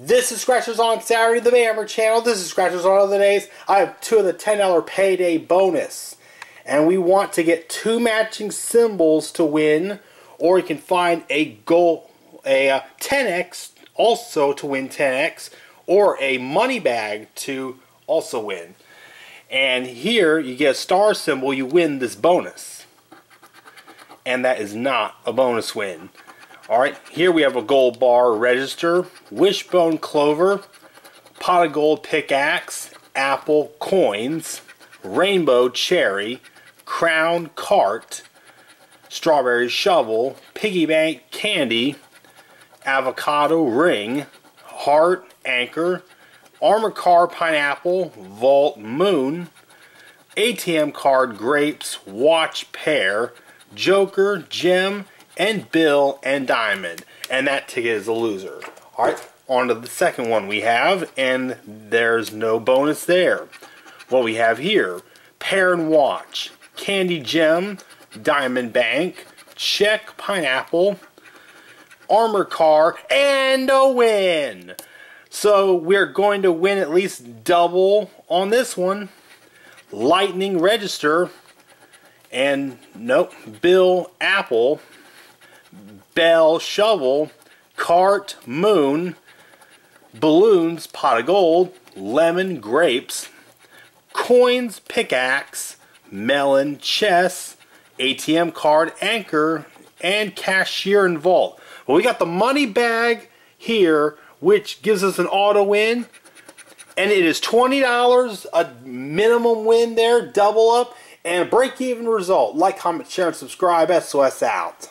This is Scratchers on Saturday, the Bammer channel. This is Scratchers on other days. I have two of the $10 payday bonus. And we want to get two matching symbols to win. Or you can find a goal, a uh, 10x also to win 10x. Or a money bag to also win. And here you get a star symbol, you win this bonus. And that is not a bonus win. Alright, here we have a gold bar register, wishbone clover, pot of gold pickaxe, apple coins, rainbow cherry, crown cart, strawberry shovel, piggy bank candy, avocado ring, heart anchor, armor car pineapple, vault moon, ATM card grapes, watch pair, joker, gem, and Bill and Diamond. And that ticket is a loser. Alright, on to the second one we have, and there's no bonus there. What we have here, Pear and Watch, Candy Gem, Diamond Bank, Check Pineapple, Armor Car, and a win! So we're going to win at least double on this one. Lightning Register, and nope, Bill Apple, bell, shovel, cart, moon, balloons, pot of gold, lemon, grapes, coins, pickaxe, melon, chess, ATM card, anchor, and cashier and vault. Well, we got the money bag here, which gives us an auto win. And it is $20, a minimum win there, double up, and a break-even result. Like, comment, share, and subscribe. SOS out.